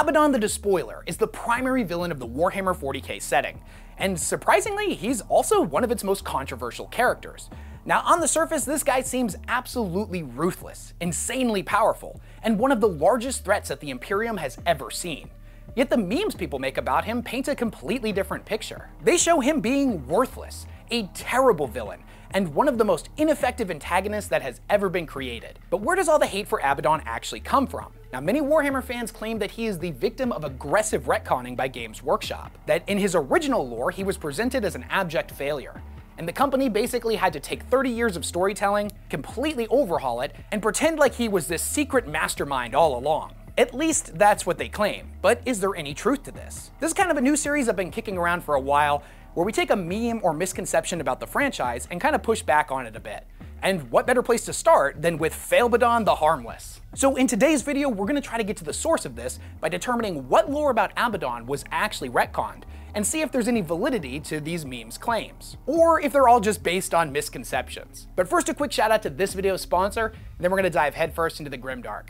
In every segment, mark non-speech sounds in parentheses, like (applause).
Abaddon the Despoiler is the primary villain of the Warhammer 40k setting, and surprisingly, he's also one of its most controversial characters. Now, on the surface, this guy seems absolutely ruthless, insanely powerful, and one of the largest threats that the Imperium has ever seen. Yet the memes people make about him paint a completely different picture. They show him being worthless, a terrible villain, and one of the most ineffective antagonists that has ever been created. But where does all the hate for Abaddon actually come from? Now, many Warhammer fans claim that he is the victim of aggressive retconning by Games Workshop, that in his original lore he was presented as an abject failure, and the company basically had to take 30 years of storytelling, completely overhaul it, and pretend like he was this secret mastermind all along. At least that's what they claim. But is there any truth to this? This is kind of a new series I've been kicking around for a while, where we take a meme or misconception about the franchise and kind of push back on it a bit. And what better place to start than with Failbadon the Harmless? So in today's video, we're going to try to get to the source of this by determining what lore about Abaddon was actually retconned, and see if there's any validity to these memes' claims, or if they're all just based on misconceptions. But first a quick shout out to this video's sponsor, and then we're going to dive headfirst into the Grimdark.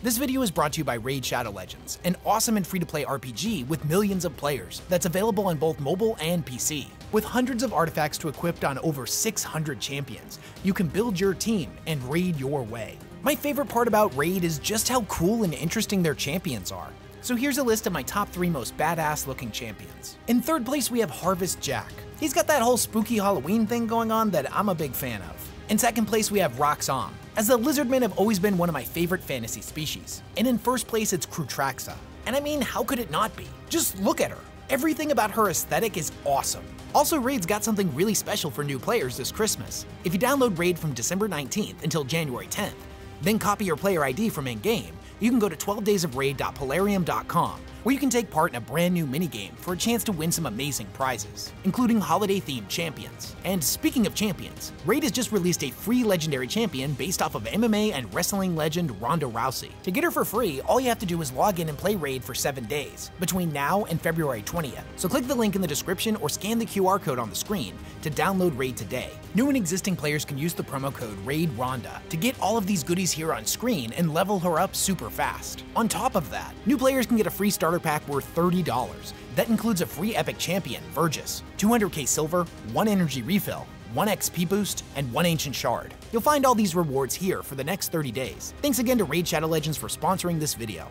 This video is brought to you by Raid Shadow Legends, an awesome and free-to-play RPG with millions of players that's available on both mobile and PC. With hundreds of artifacts to equip on over 600 champions, you can build your team and raid your way. My favorite part about Raid is just how cool and interesting their champions are. So here's a list of my top 3 most badass looking champions. In third place we have Harvest Jack. He's got that whole spooky Halloween thing going on that I'm a big fan of. In second place we have Roxxon as the lizardmen have always been one of my favorite fantasy species. And in first place, it's Krutraxa. And I mean, how could it not be? Just look at her. Everything about her aesthetic is awesome. Also, Raid's got something really special for new players this Christmas. If you download Raid from December 19th until January 10th, then copy your player ID from in-game, you can go to 12daysofraid.plarium.com where you can take part in a brand new minigame for a chance to win some amazing prizes, including holiday-themed champions. And speaking of champions, Raid has just released a free legendary champion based off of MMA and wrestling legend Ronda Rousey. To get her for free, all you have to do is log in and play Raid for 7 days, between now and February 20th. So click the link in the description or scan the QR code on the screen to download Raid today. New and existing players can use the promo code RAIDRONDA to get all of these goodies here on screen and level her up super fast. On top of that, new players can get a free starter pack worth $30. That includes a free epic champion, Vergis, 200k silver, 1 energy refill, 1 XP boost, and 1 ancient shard. You'll find all these rewards here for the next 30 days. Thanks again to Raid Shadow Legends for sponsoring this video.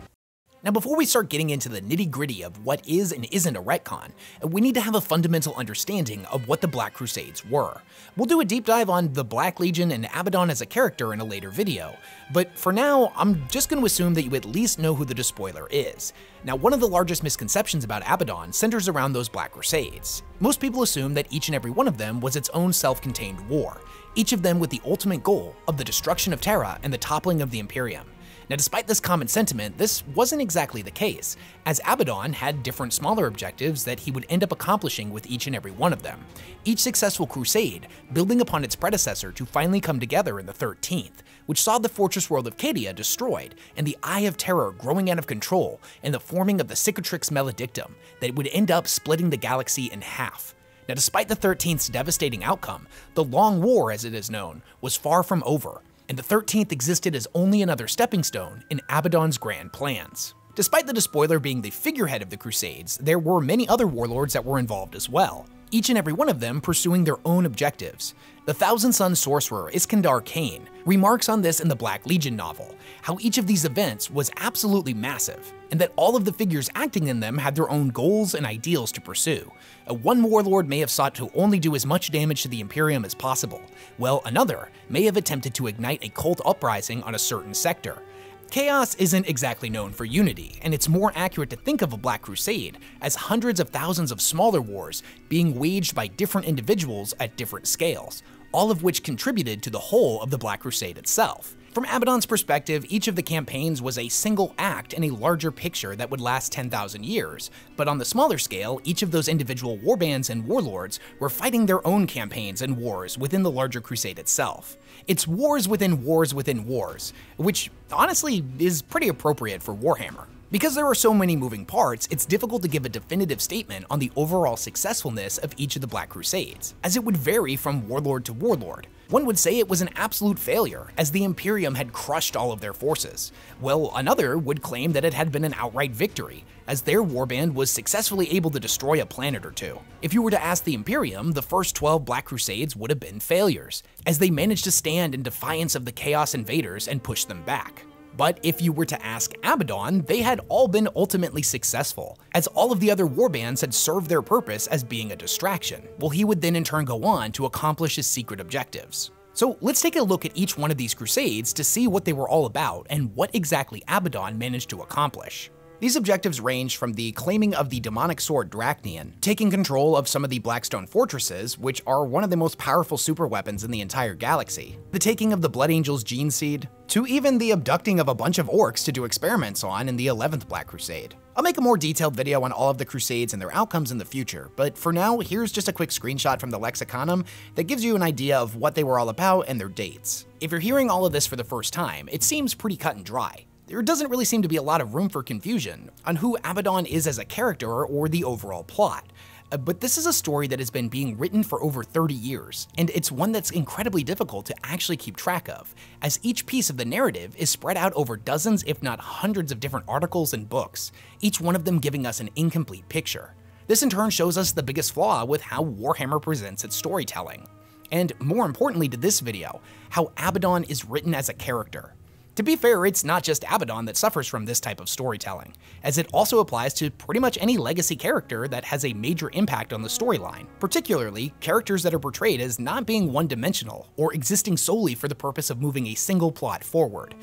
Now before we start getting into the nitty gritty of what is and isn't a retcon, we need to have a fundamental understanding of what the Black Crusades were. We'll do a deep dive on the Black Legion and Abaddon as a character in a later video, but for now, I'm just going to assume that you at least know who the Despoiler is. Now one of the largest misconceptions about Abaddon centers around those Black Crusades. Most people assume that each and every one of them was its own self-contained war, each of them with the ultimate goal of the destruction of Terra and the toppling of the Imperium. Now, despite this common sentiment, this wasn't exactly the case, as Abaddon had different smaller objectives that he would end up accomplishing with each and every one of them, each successful crusade building upon its predecessor to finally come together in the 13th, which saw the fortress world of Cadia destroyed and the Eye of Terror growing out of control and the forming of the Cicatrix Maledictum that would end up splitting the galaxy in half. Now, despite the 13th's devastating outcome, the Long War, as it is known, was far from over, and the 13th existed as only another stepping stone in Abaddon's grand plans. Despite the Despoiler being the figurehead of the Crusades, there were many other warlords that were involved as well, each and every one of them pursuing their own objectives. The Thousand Son sorcerer Iskandar Khayon remarks on this in the Black Legion novel, how each of these events was absolutely massive, and that all of the figures acting in them had their own goals and ideals to pursue. One warlord may have sought to only do as much damage to the Imperium as possible, while another may have attempted to ignite a cult uprising on a certain sector, Chaos isn't exactly known for unity, and it's more accurate to think of a Black Crusade as hundreds of thousands of smaller wars being waged by different individuals at different scales, all of which contributed to the whole of the Black Crusade itself. From Abaddon's perspective, each of the campaigns was a single act in a larger picture that would last 10,000 years, but on the smaller scale, each of those individual warbands and warlords were fighting their own campaigns and wars within the larger crusade itself. It's wars within wars within wars, which honestly is pretty appropriate for Warhammer. Because there are so many moving parts, it's difficult to give a definitive statement on the overall successfulness of each of the Black Crusades, as it would vary from warlord to warlord. One would say it was an absolute failure, as the Imperium had crushed all of their forces, while another would claim that it had been an outright victory, as their warband was successfully able to destroy a planet or two. If you were to ask the Imperium, the first 12 Black Crusades would have been failures, as they managed to stand in defiance of the Chaos Invaders and push them back. But if you were to ask Abaddon, they had all been ultimately successful, as all of the other warbands had served their purpose as being a distraction, while he would then in turn go on to accomplish his secret objectives. So let's take a look at each one of these crusades to see what they were all about and what exactly Abaddon managed to accomplish. These objectives range from the claiming of the demonic sword Drach'nyen, taking control of some of the Blackstone fortresses, which are one of the most powerful superweapons in the entire galaxy, the taking of the Blood Angel's gene seed, to even the abducting of a bunch of orcs to do experiments on in the 11th Black Crusade. I'll make a more detailed video on all of the Crusades and their outcomes in the future, but for now, here's just a quick screenshot from the Lexicanum that gives you an idea of what they were all about and their dates. If you're hearing all of this for the first time, it seems pretty cut and dry there doesn't really seem to be a lot of room for confusion on who Abaddon is as a character or the overall plot. Uh, but this is a story that has been being written for over 30 years, and it's one that's incredibly difficult to actually keep track of, as each piece of the narrative is spread out over dozens, if not hundreds, of different articles and books, each one of them giving us an incomplete picture. This in turn shows us the biggest flaw with how Warhammer presents its storytelling. And more importantly to this video, how Abaddon is written as a character. To be fair, it's not just Abaddon that suffers from this type of storytelling, as it also applies to pretty much any legacy character that has a major impact on the storyline, particularly characters that are portrayed as not being one-dimensional or existing solely for the purpose of moving a single plot forward.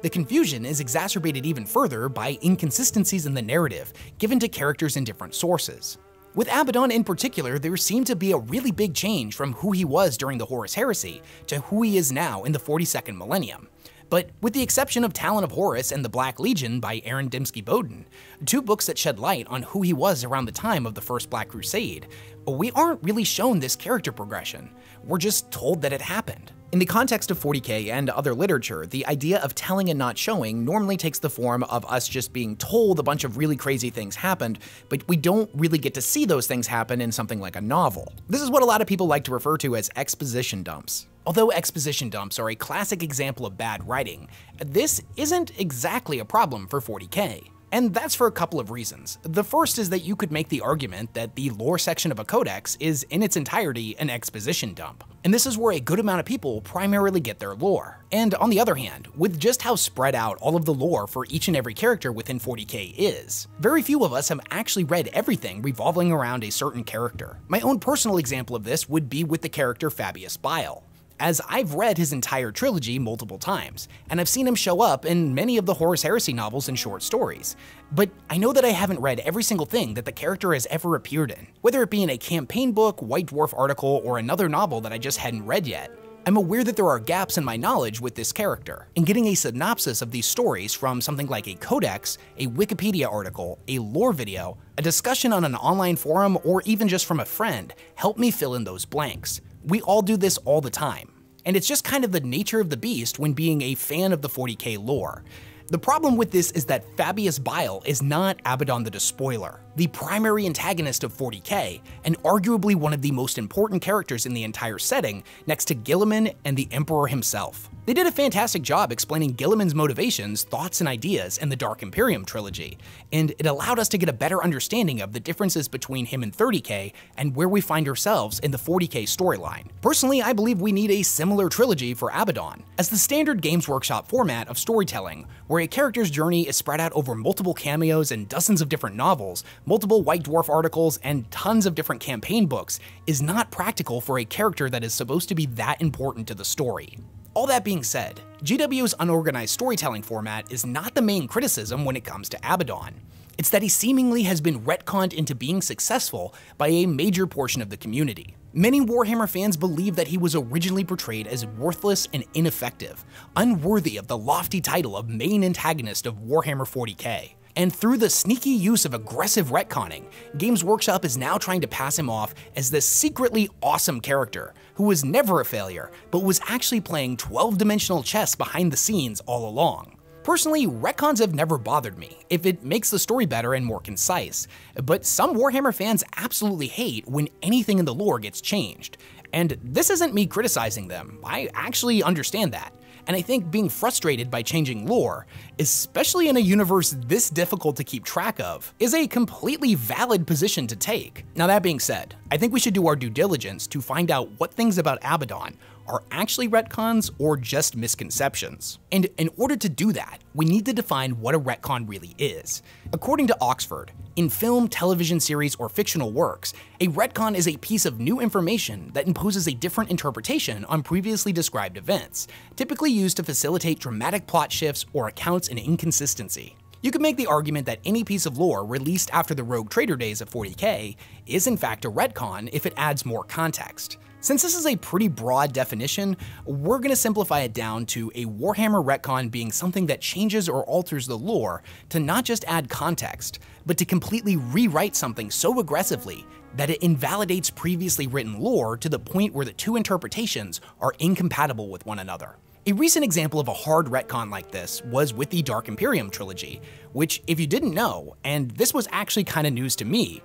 The confusion is exacerbated even further by inconsistencies in the narrative given to characters in different sources. With Abaddon in particular, there seemed to be a really big change from who he was during the Horus Heresy to who he is now in the 42nd millennium. But with the exception of Talon of Horus and the Black Legion by Aaron Dembski Bowden, two books that shed light on who he was around the time of the First Black Crusade, we aren't really shown this character progression. We're just told that it happened. In the context of 40k and other literature, the idea of telling and not showing normally takes the form of us just being told a bunch of really crazy things happened, but we don't really get to see those things happen in something like a novel. This is what a lot of people like to refer to as exposition dumps. Although exposition dumps are a classic example of bad writing, this isn't exactly a problem for 40k. And that's for a couple of reasons. The first is that you could make the argument that the lore section of a codex is in its entirety an exposition dump. And this is where a good amount of people primarily get their lore. And on the other hand, with just how spread out all of the lore for each and every character within 40k is, very few of us have actually read everything revolving around a certain character. My own personal example of this would be with the character Fabius Bile as I've read his entire trilogy multiple times, and I've seen him show up in many of the Horus Heresy novels and short stories. But I know that I haven't read every single thing that the character has ever appeared in, whether it be in a campaign book, White Dwarf article, or another novel that I just hadn't read yet. I'm aware that there are gaps in my knowledge with this character, and getting a synopsis of these stories from something like a codex, a Wikipedia article, a lore video, a discussion on an online forum, or even just from a friend help me fill in those blanks. We all do this all the time and it's just kind of the nature of the beast when being a fan of the 40k lore. The problem with this is that Fabius Bile is not Abaddon the Despoiler, the primary antagonist of 40k, and arguably one of the most important characters in the entire setting, next to Guilliman and the Emperor himself. They did a fantastic job explaining Guilliman's motivations, thoughts, and ideas in the Dark Imperium trilogy, and it allowed us to get a better understanding of the differences between him and 30k and where we find ourselves in the 40k storyline. Personally, I believe we need a similar trilogy for Abaddon, as the standard Games Workshop format of storytelling, where a character's journey is spread out over multiple cameos and dozens of different novels, multiple White Dwarf articles, and tons of different campaign books, is not practical for a character that is supposed to be that important to the story. All that being said, GW's unorganized storytelling format is not the main criticism when it comes to Abaddon. It's that he seemingly has been retconned into being successful by a major portion of the community. Many Warhammer fans believe that he was originally portrayed as worthless and ineffective, unworthy of the lofty title of main antagonist of Warhammer 40k. And through the sneaky use of aggressive retconning, Games Workshop is now trying to pass him off as this secretly awesome character who was never a failure, but was actually playing 12 dimensional chess behind the scenes all along. Personally, retcons have never bothered me, if it makes the story better and more concise, but some Warhammer fans absolutely hate when anything in the lore gets changed. And this isn't me criticizing them, I actually understand that. And I think being frustrated by changing lore, especially in a universe this difficult to keep track of, is a completely valid position to take. Now that being said, I think we should do our due diligence to find out what things about Abaddon are actually retcons or just misconceptions. And in order to do that, we need to define what a retcon really is. According to Oxford, in film, television series, or fictional works, a retcon is a piece of new information that imposes a different interpretation on previously described events, typically used to facilitate dramatic plot shifts or accounts an inconsistency. You could make the argument that any piece of lore released after the Rogue Trader days of 40k is in fact a retcon if it adds more context. Since this is a pretty broad definition, we're going to simplify it down to a Warhammer retcon being something that changes or alters the lore to not just add context, but to completely rewrite something so aggressively that it invalidates previously written lore to the point where the two interpretations are incompatible with one another. A recent example of a hard retcon like this was with the Dark Imperium trilogy, which, if you didn't know, and this was actually kind of news to me,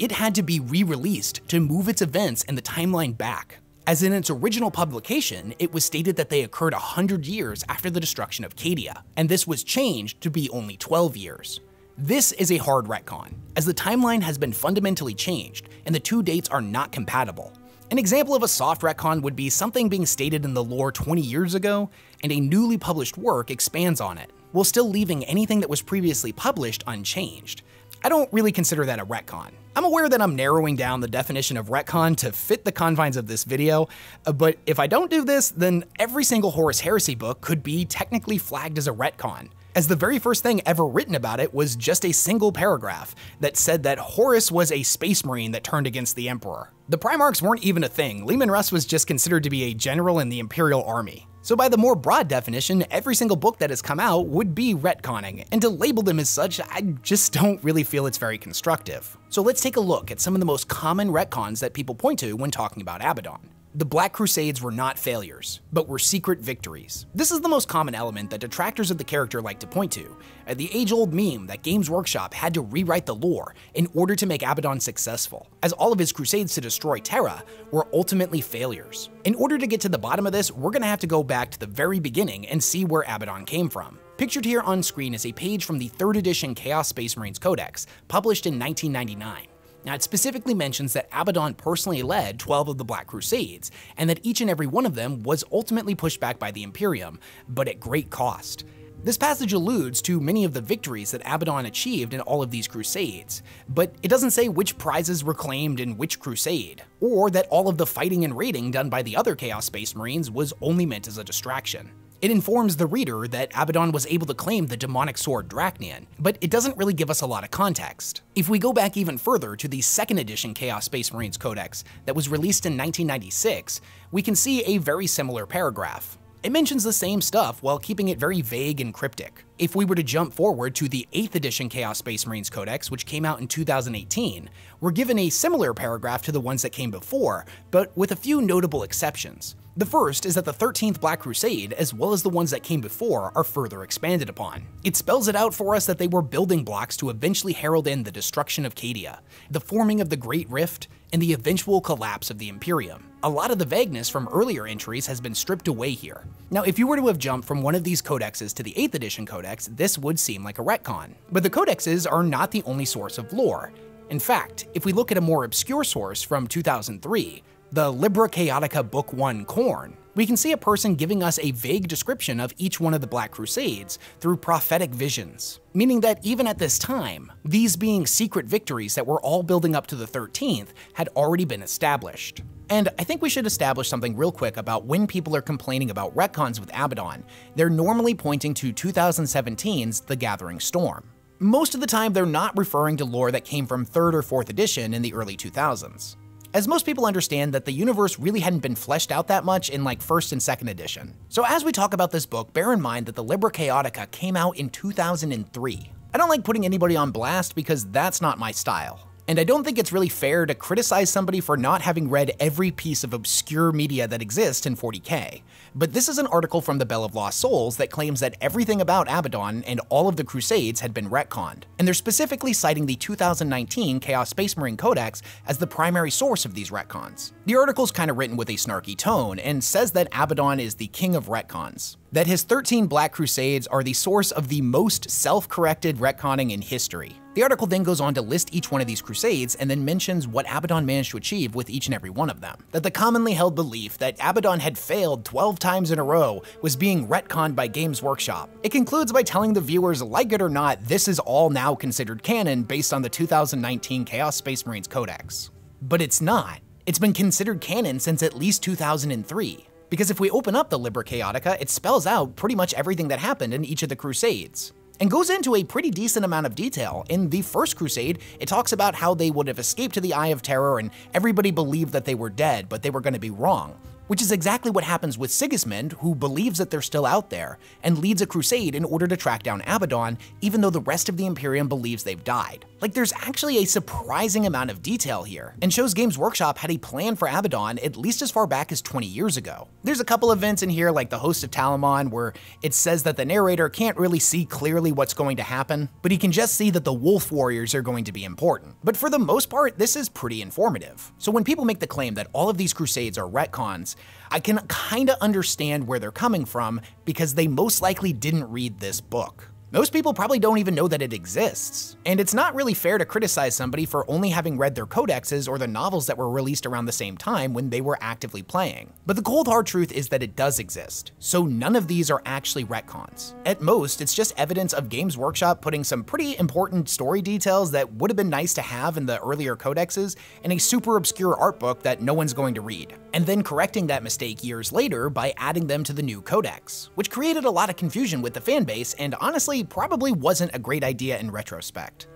it had to be re-released to move its events and the timeline back. As in its original publication, it was stated that they occurred 100 years after the destruction of Cadia, and this was changed to be only 12 years. This is a hard retcon, as the timeline has been fundamentally changed and the two dates are not compatible. An example of a soft retcon would be something being stated in the lore 20 years ago, and a newly published work expands on it, while still leaving anything that was previously published unchanged. I don't really consider that a retcon. I'm aware that I'm narrowing down the definition of retcon to fit the confines of this video, uh, but if I don't do this, then every single Horus Heresy book could be technically flagged as a retcon as the very first thing ever written about it was just a single paragraph that said that Horus was a space marine that turned against the Emperor. The Primarchs weren't even a thing, Leman Russ was just considered to be a general in the Imperial Army. So by the more broad definition, every single book that has come out would be retconning, and to label them as such, I just don't really feel it's very constructive. So let's take a look at some of the most common retcons that people point to when talking about Abaddon. The Black Crusades were not failures, but were secret victories. This is the most common element that detractors of the character like to point to, at the age-old meme that Games Workshop had to rewrite the lore in order to make Abaddon successful, as all of his crusades to destroy Terra were ultimately failures. In order to get to the bottom of this, we're gonna have to go back to the very beginning and see where Abaddon came from. Pictured here on screen is a page from the 3rd edition Chaos Space Marines Codex, published in 1999. Now, it specifically mentions that Abaddon personally led 12 of the Black Crusades, and that each and every one of them was ultimately pushed back by the Imperium, but at great cost. This passage alludes to many of the victories that Abaddon achieved in all of these crusades, but it doesn't say which prizes were claimed in which crusade, or that all of the fighting and raiding done by the other Chaos Space Marines was only meant as a distraction. It informs the reader that Abaddon was able to claim the demonic sword Drach'nyen, but it doesn't really give us a lot of context. If we go back even further to the second edition Chaos Space Marines Codex that was released in 1996, we can see a very similar paragraph. It mentions the same stuff while keeping it very vague and cryptic. If we were to jump forward to the 8th edition Chaos Space Marines Codex, which came out in 2018, we're given a similar paragraph to the ones that came before, but with a few notable exceptions. The first is that the 13th Black Crusade, as well as the ones that came before, are further expanded upon. It spells it out for us that they were building blocks to eventually herald in the destruction of Cadia, the forming of the Great Rift, and the eventual collapse of the Imperium. A lot of the vagueness from earlier entries has been stripped away here. Now, if you were to have jumped from one of these codexes to the 8th edition codex, this would seem like a retcon. But the codexes are not the only source of lore. In fact, if we look at a more obscure source from 2003, the Liber Chaotica Book 1 Khorne, we can see a person giving us a vague description of each one of the Black Crusades through prophetic visions, meaning that even at this time, these being secret victories that were all building up to the 13th had already been established. And I think we should establish something real quick about when people are complaining about retcons with Abaddon. They're normally pointing to 2017's The Gathering Storm. Most of the time, they're not referring to lore that came from 3rd or 4th edition in the early 2000s as most people understand that the universe really hadn't been fleshed out that much in like 1st and 2nd edition. So as we talk about this book, bear in mind that the Liber Chaotica came out in 2003. I don't like putting anybody on blast because that's not my style. And I don't think it's really fair to criticize somebody for not having read every piece of obscure media that exists in 40k. But this is an article from the Bell of Lost Souls that claims that everything about Abaddon and all of the Crusades had been retconned. And they're specifically citing the 2019 Chaos Space Marine Codex as the primary source of these retcons. The article's kind of written with a snarky tone and says that Abaddon is the king of retcons that his 13 Black Crusades are the source of the most self-corrected retconning in history. The article then goes on to list each one of these crusades and then mentions what Abaddon managed to achieve with each and every one of them. That the commonly held belief that Abaddon had failed 12 times in a row was being retconned by Games Workshop. It concludes by telling the viewers, like it or not, this is all now considered canon based on the 2019 Chaos Space Marines Codex. But it's not. It's been considered canon since at least 2003. Because if we open up the Liber Chaotica, it spells out pretty much everything that happened in each of the Crusades and goes into a pretty decent amount of detail. In the first crusade, it talks about how they would have escaped to the Eye of Terror and everybody believed that they were dead, but they were going to be wrong which is exactly what happens with Sigismund, who believes that they're still out there, and leads a crusade in order to track down Abaddon, even though the rest of the Imperium believes they've died. Like, there's actually a surprising amount of detail here, and shows Games Workshop had a plan for Abaddon at least as far back as 20 years ago. There's a couple events in here, like the Host of Talamon, where it says that the narrator can't really see clearly what's going to happen, but he can just see that the Wolf Warriors are going to be important. But for the most part, this is pretty informative. So when people make the claim that all of these crusades are retcons, I can kinda understand where they're coming from because they most likely didn't read this book. Most people probably don't even know that it exists. And it's not really fair to criticize somebody for only having read their codexes or the novels that were released around the same time when they were actively playing. But the cold hard truth is that it does exist, so none of these are actually retcons. At most, it's just evidence of Games Workshop putting some pretty important story details that would have been nice to have in the earlier codexes in a super obscure art book that no one's going to read, and then correcting that mistake years later by adding them to the new codex, which created a lot of confusion with the fanbase and honestly probably wasn't a great idea in retrospect.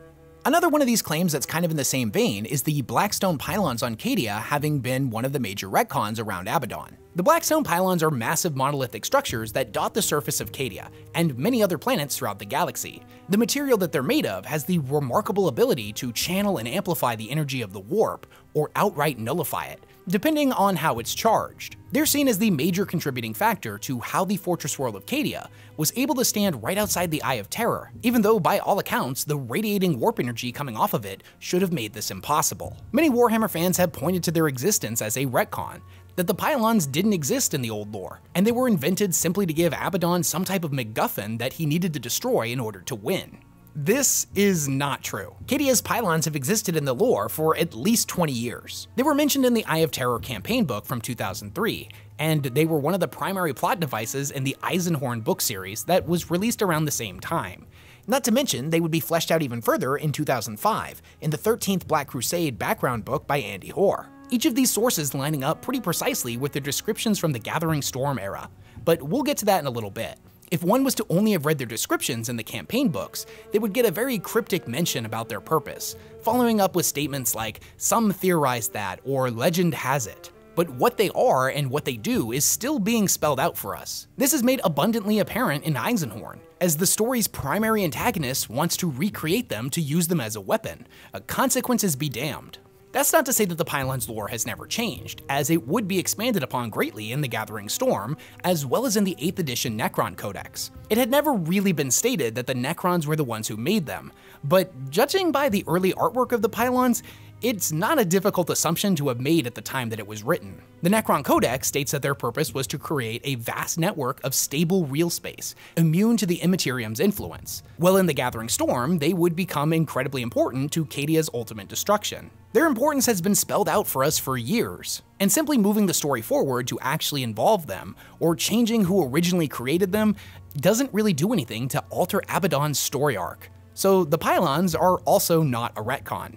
Another one of these claims that's kind of in the same vein is the Blackstone pylons on Cadia having been one of the major retcons around Abaddon. The Blackstone pylons are massive monolithic structures that dot the surface of Cadia and many other planets throughout the galaxy. The material that they're made of has the remarkable ability to channel and amplify the energy of the warp, or outright nullify it, depending on how it's charged. They're seen as the major contributing factor to how the Fortress World of Cadia was able to stand right outside the Eye of Terror, even though by all accounts, the radiating warp energy coming off of it should have made this impossible. Many Warhammer fans have pointed to their existence as a retcon, that the pylons didn't exist in the old lore, and they were invented simply to give Abaddon some type of MacGuffin that he needed to destroy in order to win. This is not true. Cadia's pylons have existed in the lore for at least 20 years. They were mentioned in the Eye of Terror campaign book from 2003, and they were one of the primary plot devices in the Eisenhorn book series that was released around the same time. Not to mention, they would be fleshed out even further in 2005, in the 13th Black Crusade background book by Andy Hoare. Each of these sources lining up pretty precisely with the descriptions from the Gathering Storm era, but we'll get to that in a little bit. If one was to only have read their descriptions in the campaign books, they would get a very cryptic mention about their purpose, following up with statements like, some theorize that, or legend has it. But what they are and what they do is still being spelled out for us. This is made abundantly apparent in Eisenhorn, as the story's primary antagonist wants to recreate them to use them as a weapon. Consequences be damned. That's not to say that the Pylons lore has never changed, as it would be expanded upon greatly in the Gathering Storm, as well as in the 8th edition Necron Codex. It had never really been stated that the Necrons were the ones who made them, but judging by the early artwork of the Pylons, it's not a difficult assumption to have made at the time that it was written. The Necron Codex states that their purpose was to create a vast network of stable real space, immune to the Immaterium's influence. Well, in the Gathering Storm, they would become incredibly important to Cadia's ultimate destruction. Their importance has been spelled out for us for years, and simply moving the story forward to actually involve them, or changing who originally created them, doesn't really do anything to alter Abaddon's story arc. So the Pylons are also not a retcon.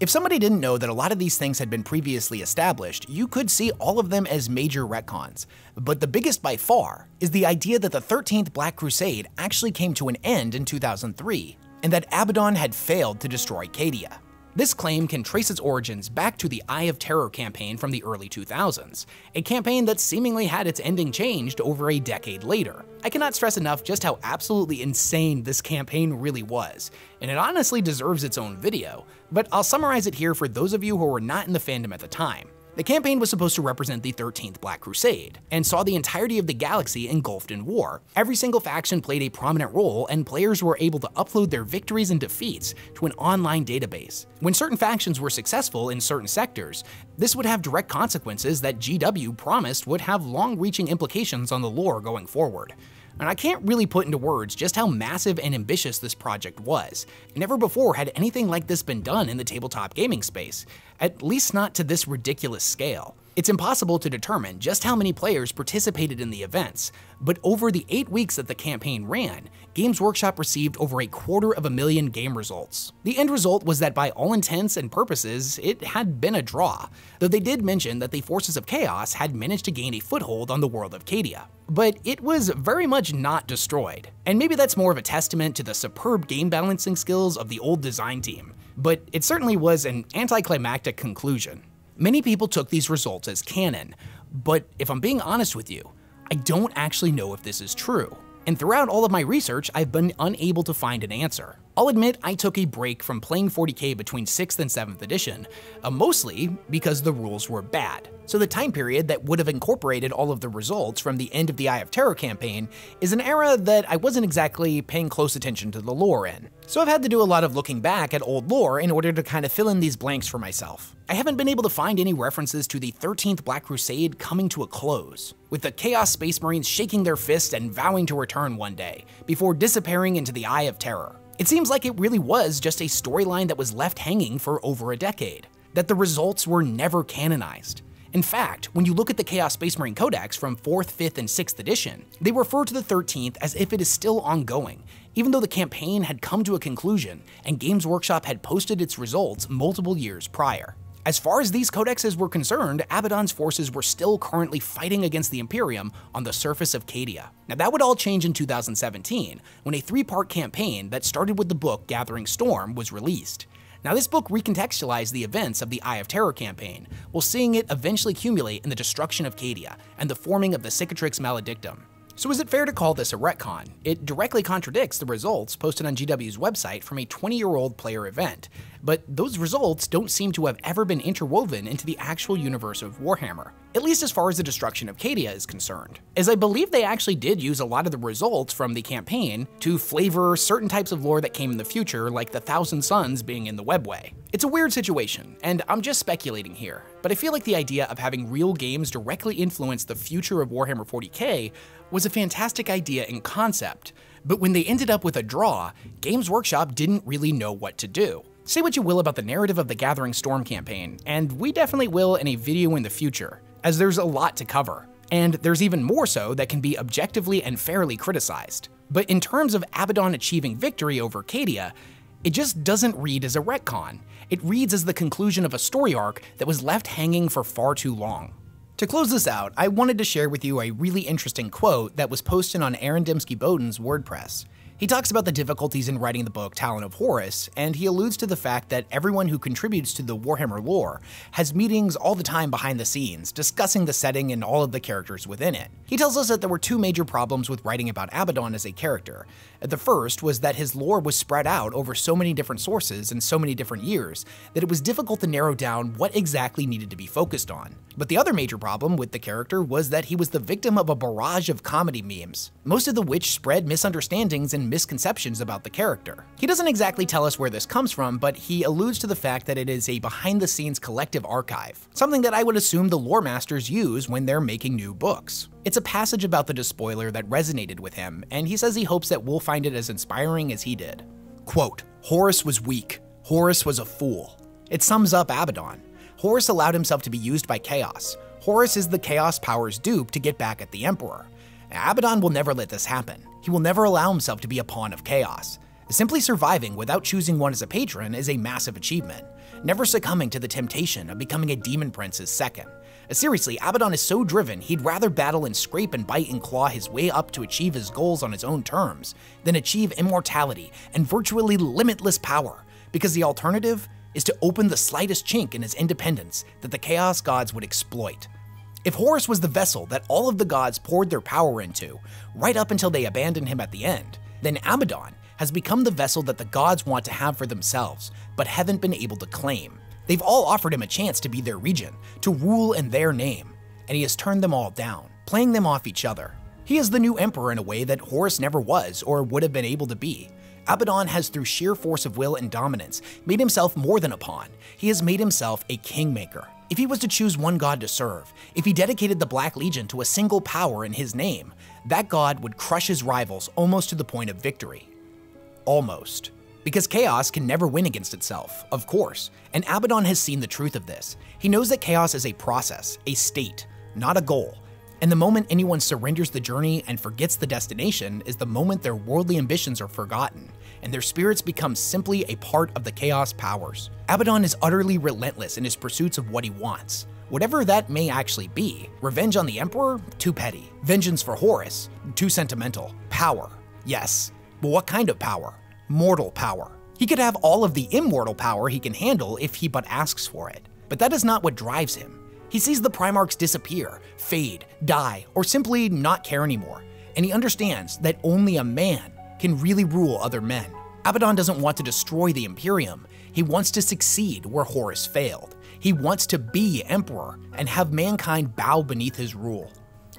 If somebody didn't know that a lot of these things had been previously established, you could see all of them as major retcons. But the biggest by far is the idea that the 13th Black Crusade actually came to an end in 2003, and that Abaddon had failed to destroy Cadia. This claim can trace its origins back to the Eye of Terror campaign from the early 2000s, a campaign that seemingly had its ending changed over a decade later. I cannot stress enough just how absolutely insane this campaign really was, and it honestly deserves its own video, but I'll summarize it here for those of you who were not in the fandom at the time. The campaign was supposed to represent the 13th Black Crusade, and saw the entirety of the galaxy engulfed in war. Every single faction played a prominent role, and players were able to upload their victories and defeats to an online database. When certain factions were successful in certain sectors, this would have direct consequences that GW promised would have long-reaching implications on the lore going forward. And I can't really put into words just how massive and ambitious this project was. Never before had anything like this been done in the tabletop gaming space, at least not to this ridiculous scale. It's impossible to determine just how many players participated in the events, but over the eight weeks that the campaign ran, Games Workshop received over a quarter of a million game results. The end result was that by all intents and purposes, it had been a draw, though they did mention that the Forces of Chaos had managed to gain a foothold on the world of Cadia. But it was very much not destroyed, and maybe that's more of a testament to the superb game balancing skills of the old design team, but it certainly was an anticlimactic conclusion. Many people took these results as canon, but if I'm being honest with you, I don't actually know if this is true. And throughout all of my research, I've been unable to find an answer. I'll admit I took a break from playing 40k between 6th and 7th edition, uh, mostly because the rules were bad. So the time period that would have incorporated all of the results from the end of the Eye of Terror campaign is an era that I wasn't exactly paying close attention to the lore in. So I've had to do a lot of looking back at old lore in order to kind of fill in these blanks for myself. I haven't been able to find any references to the 13th Black Crusade coming to a close, with the Chaos Space Marines shaking their fists and vowing to return one day, before disappearing into the Eye of Terror. It seems like it really was just a storyline that was left hanging for over a decade, that the results were never canonized. In fact, when you look at the Chaos Space Marine Codex from 4th, 5th, and 6th edition, they refer to the 13th as if it is still ongoing, even though the campaign had come to a conclusion and Games Workshop had posted its results multiple years prior. As far as these codexes were concerned, Abaddon's forces were still currently fighting against the Imperium on the surface of Cadia. Now that would all change in 2017, when a three-part campaign that started with the book Gathering Storm was released. Now this book recontextualized the events of the Eye of Terror campaign, while seeing it eventually accumulate in the destruction of Cadia and the forming of the Cicatrix Maledictum. So is it fair to call this a retcon? It directly contradicts the results posted on GW's website from a 20-year-old player event, but those results don't seem to have ever been interwoven into the actual universe of Warhammer, at least as far as the destruction of Cadia is concerned, as I believe they actually did use a lot of the results from the campaign to flavor certain types of lore that came in the future, like the Thousand Sons being in the Webway. It's a weird situation, and I'm just speculating here, but I feel like the idea of having real games directly influence the future of Warhammer 40k was a fantastic idea in concept, but when they ended up with a draw, Games Workshop didn't really know what to do. Say what you will about the narrative of the Gathering Storm campaign, and we definitely will in a video in the future, as there's a lot to cover. And there's even more so that can be objectively and fairly criticized. But in terms of Abaddon achieving victory over Cadia, it just doesn't read as a retcon. It reads as the conclusion of a story arc that was left hanging for far too long. To close this out, I wanted to share with you a really interesting quote that was posted on Aaron Dembski Bowden's WordPress. He talks about the difficulties in writing the book Talon of Horus, and he alludes to the fact that everyone who contributes to the Warhammer lore has meetings all the time behind the scenes, discussing the setting and all of the characters within it. He tells us that there were two major problems with writing about Abaddon as a character. The first was that his lore was spread out over so many different sources and so many different years that it was difficult to narrow down what exactly needed to be focused on. But the other major problem with the character was that he was the victim of a barrage of comedy memes, most of the which spread misunderstandings and misconceptions about the character. He doesn't exactly tell us where this comes from, but he alludes to the fact that it is a behind-the-scenes collective archive, something that I would assume the lore masters use when they're making new books. It's a passage about the despoiler that resonated with him, and he says he hopes that we'll find it as inspiring as he did. Quote, Horus was weak. Horus was a fool. It sums up Abaddon. Horus allowed himself to be used by Chaos. Horus is the Chaos Power's dupe to get back at the Emperor. Abaddon will never let this happen. He will never allow himself to be a pawn of Chaos. Simply surviving without choosing one as a patron is a massive achievement. Never succumbing to the temptation of becoming a demon prince's second. Uh, seriously, Abaddon is so driven, he'd rather battle and scrape and bite and claw his way up to achieve his goals on his own terms than achieve immortality and virtually limitless power, because the alternative is to open the slightest chink in his independence that the Chaos Gods would exploit. If Horus was the vessel that all of the gods poured their power into, right up until they abandoned him at the end, then Abaddon has become the vessel that the gods want to have for themselves, but haven't been able to claim. They've all offered him a chance to be their regent, to rule in their name, and he has turned them all down, playing them off each other. He is the new emperor in a way that Horus never was or would have been able to be. Abaddon has, through sheer force of will and dominance, made himself more than a pawn. He has made himself a kingmaker. If he was to choose one god to serve, if he dedicated the Black Legion to a single power in his name, that god would crush his rivals almost to the point of victory. Almost. Because chaos can never win against itself, of course, and Abaddon has seen the truth of this. He knows that chaos is a process, a state, not a goal. And the moment anyone surrenders the journey and forgets the destination is the moment their worldly ambitions are forgotten, and their spirits become simply a part of the chaos powers. Abaddon is utterly relentless in his pursuits of what he wants. Whatever that may actually be, revenge on the Emperor? Too petty. Vengeance for Horus? Too sentimental. Power? Yes. But what kind of power? Mortal power. He could have all of the immortal power he can handle if he but asks for it. But that is not what drives him. He sees the Primarchs disappear, fade, die, or simply not care anymore, and he understands that only a man can really rule other men. Abaddon doesn't want to destroy the Imperium, he wants to succeed where Horus failed. He wants to be Emperor and have mankind bow beneath his rule.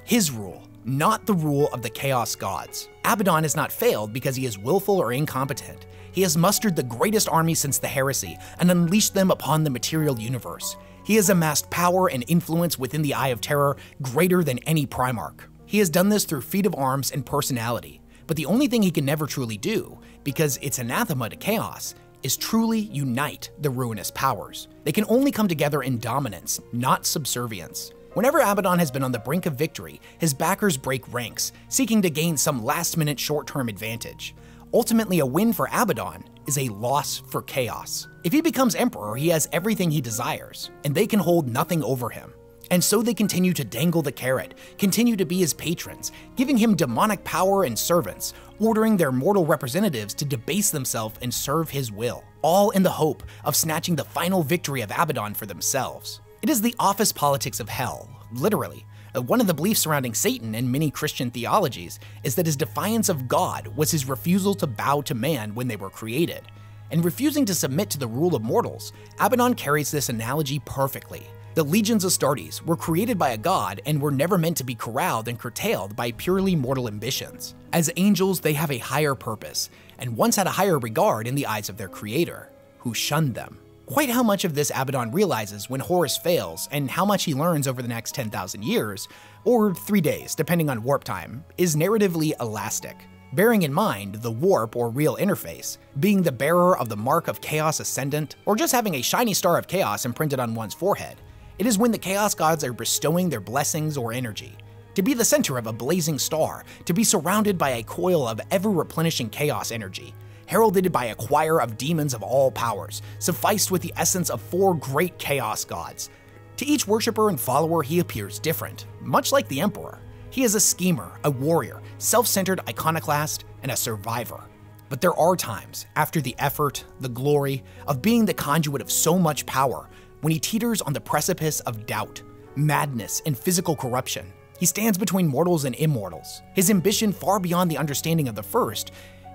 His rule, not the rule of the Chaos Gods. Abaddon has not failed because he is willful or incompetent. He has mustered the greatest army since the heresy and unleashed them upon the material universe. He has amassed power and influence within the Eye of Terror greater than any Primarch. He has done this through feat of arms and personality, but the only thing he can never truly do, because it's anathema to chaos, is truly unite the ruinous powers. They can only come together in dominance, not subservience. Whenever Abaddon has been on the brink of victory, his backers break ranks, seeking to gain some last minute short term advantage. Ultimately, a win for Abaddon is a loss for Chaos. If he becomes Emperor, he has everything he desires, and they can hold nothing over him. And so they continue to dangle the carrot, continue to be his patrons, giving him demonic power and servants, ordering their mortal representatives to debase themselves and serve his will, all in the hope of snatching the final victory of Abaddon for themselves. It is the office politics of hell, literally. Uh, one of the beliefs surrounding Satan in many Christian theologies is that his defiance of God was his refusal to bow to man when they were created. And refusing to submit to the rule of mortals, Abaddon carries this analogy perfectly. The legions of Astartes were created by a god and were never meant to be corralled and curtailed by purely mortal ambitions. As angels, they have a higher purpose, and once had a higher regard in the eyes of their creator, who shunned them. Quite how much of this Abaddon realizes when Horus fails, and how much he learns over the next 10,000 years, or three days, depending on warp time, is narratively elastic. Bearing in mind the warp or real interface, being the bearer of the mark of Chaos Ascendant, or just having a shiny star of Chaos imprinted on one's forehead, it is when the Chaos Gods are bestowing their blessings or energy. To be the center of a blazing star, to be surrounded by a coil of ever replenishing chaos energy, heralded by a choir of demons of all powers, sufficed with the essence of four great chaos gods. To each worshiper and follower, he appears different, much like the Emperor. He is a schemer, a warrior, self centered iconoclast, and a survivor. But there are times, after the effort, the glory, of being the conduit of so much power, when he teeters on the precipice of doubt, madness, and physical corruption. He stands between mortals and immortals, his ambition far beyond the understanding of the first,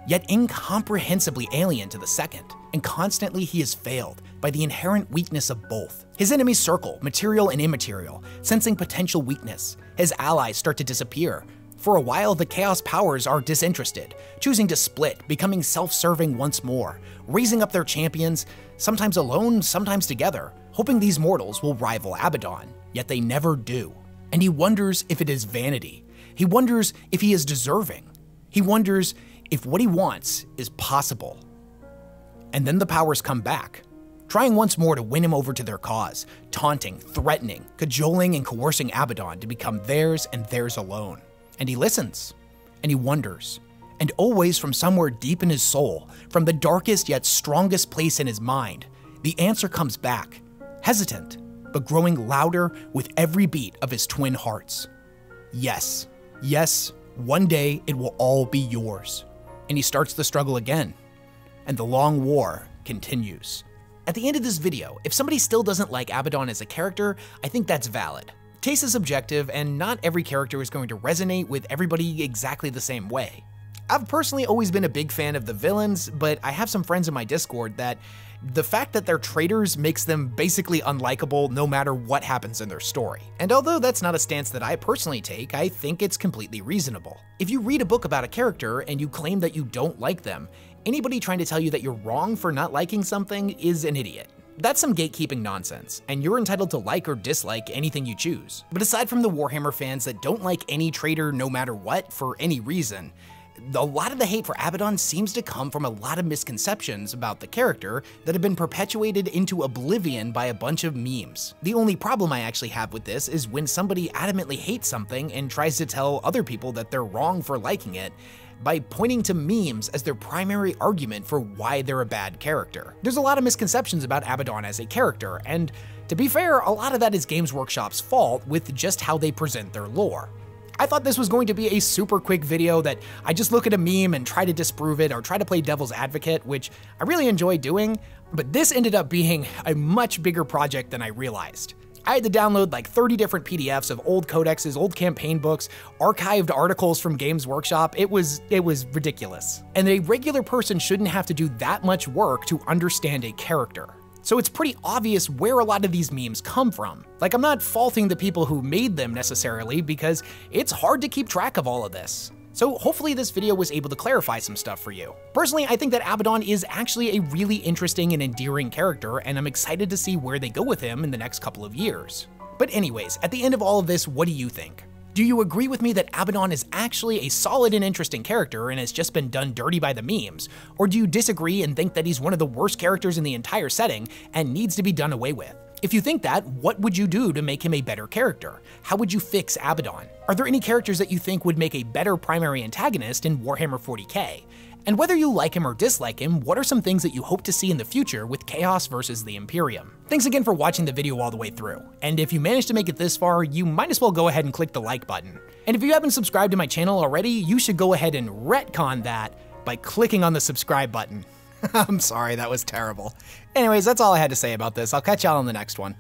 yet incomprehensibly alien to the second, and constantly he is failed by the inherent weakness of both. His enemies circle, material and immaterial, sensing potential weakness. His allies start to disappear. For a while, the Chaos powers are disinterested, choosing to split, becoming self serving once more, raising up their champions, sometimes alone, sometimes together, hoping these mortals will rival Abaddon, yet they never do. And he wonders if it is vanity. He wonders if he is deserving. He wonders if what he wants is possible. And then the powers come back, trying once more to win him over to their cause, taunting, threatening, cajoling, and coercing Abaddon to become theirs and theirs alone. And he listens, and he wonders, and always from somewhere deep in his soul, from the darkest yet strongest place in his mind, the answer comes back hesitant, but growing louder with every beat of his twin hearts. Yes, yes, one day it will all be yours. And he starts the struggle again, and the long war continues. At the end of this video, if somebody still doesn't like Abaddon as a character, I think that's valid. Taste is subjective, and not every character is going to resonate with everybody exactly the same way. I've personally always been a big fan of the villains, but I have some friends in my Discord that the fact that they're traitors makes them basically unlikable no matter what happens in their story. And although that's not a stance that I personally take, I think it's completely reasonable. If you read a book about a character and you claim that you don't like them, anybody trying to tell you that you're wrong for not liking something is an idiot. That's some gatekeeping nonsense, and you're entitled to like or dislike anything you choose. But aside from the Warhammer fans that don't like any traitor no matter what for any reason, a lot of the hate for Abaddon seems to come from a lot of misconceptions about the character that have been perpetuated into oblivion by a bunch of memes. The only problem I actually have with this is when somebody adamantly hates something and tries to tell other people that they're wrong for liking it, by pointing to memes as their primary argument for why they're a bad character. There's a lot of misconceptions about Abaddon as a character, and to be fair, a lot of that is Games Workshop's fault with just how they present their lore. I thought this was going to be a super quick video that I just look at a meme and try to disprove it or try to play devil's advocate, which I really enjoy doing, but this ended up being a much bigger project than I realized. I had to download like 30 different PDFs of old codexes, old campaign books, archived articles from Games Workshop. It was it was ridiculous. And a regular person shouldn't have to do that much work to understand a character. So it's pretty obvious where a lot of these memes come from. Like, I'm not faulting the people who made them necessarily, because it's hard to keep track of all of this. So hopefully this video was able to clarify some stuff for you. Personally, I think that Abaddon is actually a really interesting and endearing character, and I'm excited to see where they go with him in the next couple of years. But anyways, at the end of all of this, what do you think? Do you agree with me that Abaddon is actually a solid and interesting character and has just been done dirty by the memes? Or do you disagree and think that he's one of the worst characters in the entire setting and needs to be done away with? If you think that, what would you do to make him a better character? How would you fix Abaddon? Are there any characters that you think would make a better primary antagonist in Warhammer 40k? And whether you like him or dislike him, what are some things that you hope to see in the future with Chaos versus the Imperium? Thanks again for watching the video all the way through. And if you managed to make it this far, you might as well go ahead and click the like button. And if you haven't subscribed to my channel already, you should go ahead and retcon that by clicking on the subscribe button. (laughs) I'm sorry, that was terrible. Anyways, that's all I had to say about this. I'll catch y'all on the next one.